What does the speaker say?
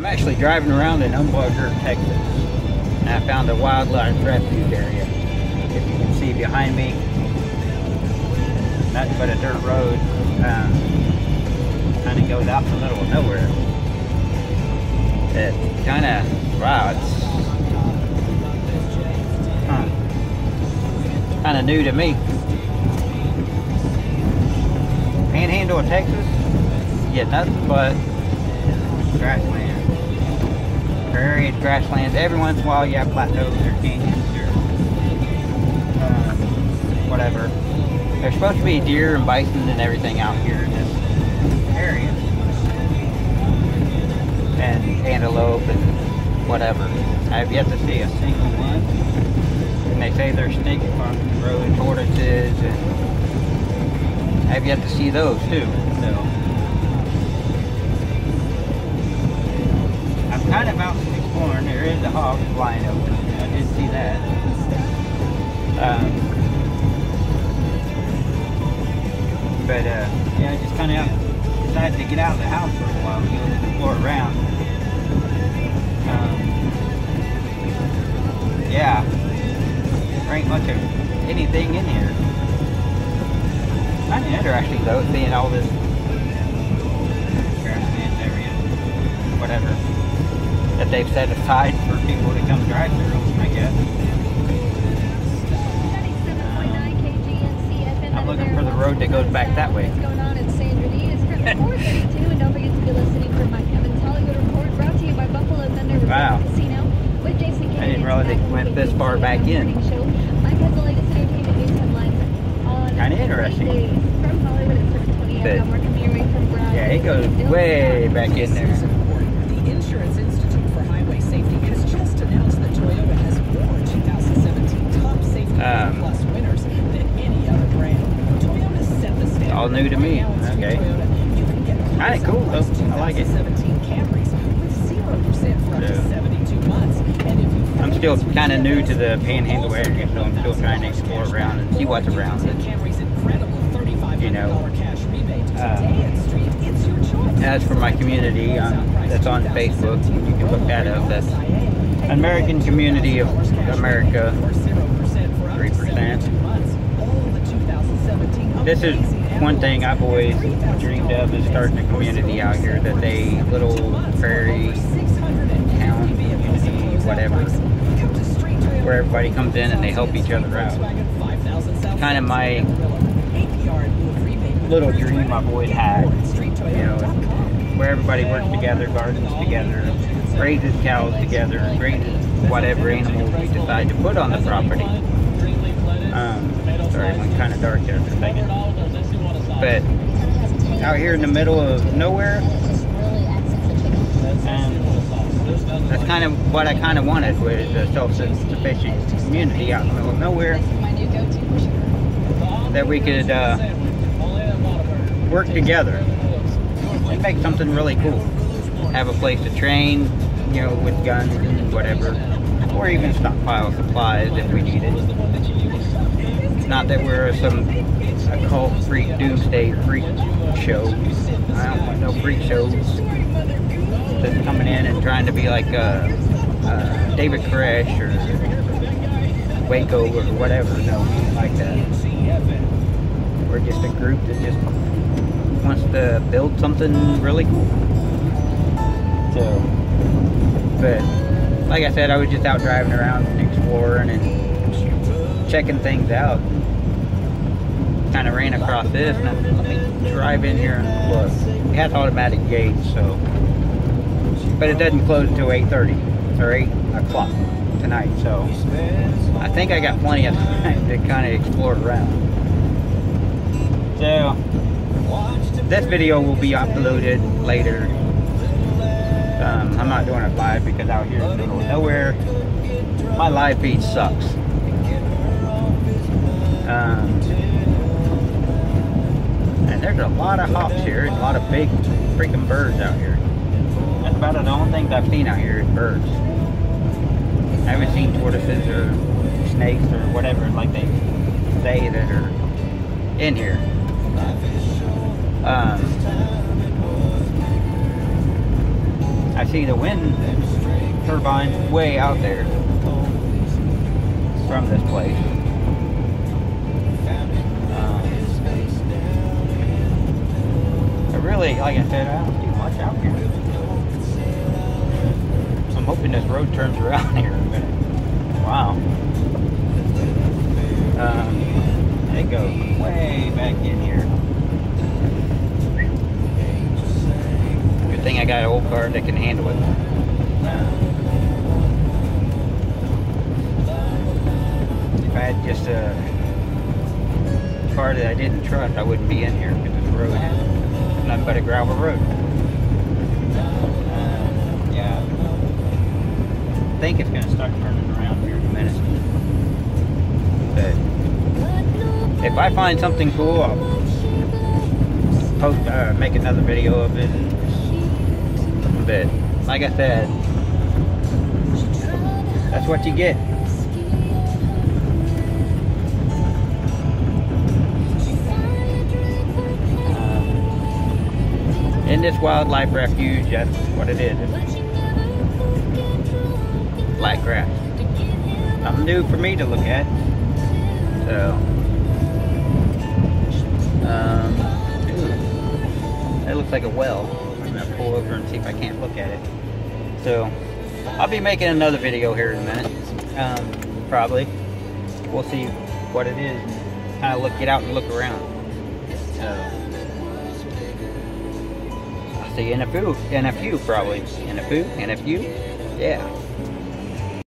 I'm actually driving around in Umbarger, Texas, and I found a wildlife refuge area. If you can see behind me, nothing but a dirt road. Um, kind of goes out in the middle of nowhere. It kind of, wow, it's huh, kind of new to me. Panhandle of Texas, you get nothing but grassland. Prairies, grasslands. Every once in a while you have plateaus or canyons or um, whatever. There's supposed to be deer and bison and everything out here in this area. And antelope and whatever. I have yet to see a single one. And they say there's snake road tortoises and I have yet to see those too. So Kind of out exploring. There is a hog flying over. I did see that. Um, but uh, yeah, I just kind of decided to get out of the house for a while and go explore around. Um, yeah, there ain't much of anything in here. Kind of interesting though, seeing all this whatever, that they've set aside for people to come drive through, I guess. I'm looking for the road that goes back that way. What's going on in San Bernardino? It's currently 4:32, and don't forget to be listening for Mike Evans Hollywood Report, brought to you by Buffalo Thunder Resort Wow. and Casino with Jason Kennedy. I didn't realize it went this far back in. Show. Mike has the latest entertainment news headlines on Kinda interesting. weekdays from Hollywood at 7:20. But- I'm Mark coming your way from Broward. Yeah, it goes way back in there. All new to me. Right Okay. Toyota. You can get Kinda cool, though. I like it. 2017 Camrys with 0% for up to Yeah. 72 months. And if you I'm still kind of new to the Panhandle area, so I'm still trying to explore around and see what's around it. Camry's incredible $3,500 You know, uh, Today at Street, it's your choice. As for my community, um, that's on Facebook, you can look that up. That's American Community of America. 3%. This is one thing I've always dreamed of is starting a community out here that they little prairie town community, whatever, where everybody comes in and they help each other out. Kind of my little dream I've always had, you know, where everybody works together, gardens together, raises cows together, raises whatever animals we decide to put on the property. Um, it went kind of dark there for a second. But out here in the middle of nowhere, um, that's kind of what I kind of wanted with a self-sufficient community out in the middle of nowhere that we could uh, work together and make something really cool. Have a place to train, you know, with guns and whatever, or even stockpile supplies if we need it. Not that we're some occult freak doomsday freak show. I don't want no freak shows coming in and trying to be like uh, uh, David Koresh or Waco or whatever. No, like that. We're just a group that just wants to build something really cool. So, but like I said, I was just out driving around and exploring and checking things out. Kind of ran across this, and I let me drive in here and look. It has automatic gates, so, but it doesn't close until 8:30 or 8 o'clock tonight. So, I think I got plenty of time to kind of explore around. So, this video will be uploaded later. Um, I'm not doing it live because out here in the middle of nowhere, my live feed sucks. Um, there's a lot of hops here, a lot of big freaking birds out here. That's about the only things I've seen out here is birds. I haven't seen tortoises or snakes or whatever like they say that are in here. Um, I see the wind turbines way out there from this place. I said, I don't do much out here. I'm hoping this road turns around here in a minute. Wow. Um, it goes way back in here. Good thing I got an old car that can handle it. If I had just a car that I didn't trust, I wouldn't be in here because this road nothing but a gravel road. Uh, yeah. I think it's going to start turning around here in a minute. But if I find something cool, I'll post, uh, make another video of it. But like I said, that's what you get. This wildlife refuge, that's what it is. Flat grass. Something new for me to look at. So, um, ooh, that looks like a well. I'm gonna pull over and see if I can't look at it. So, I'll be making another video here in a minute. Um, probably. We'll see what it is. Kind of look, get out and look around. So, In a few, in a few probably. In a few, in a few. Yeah.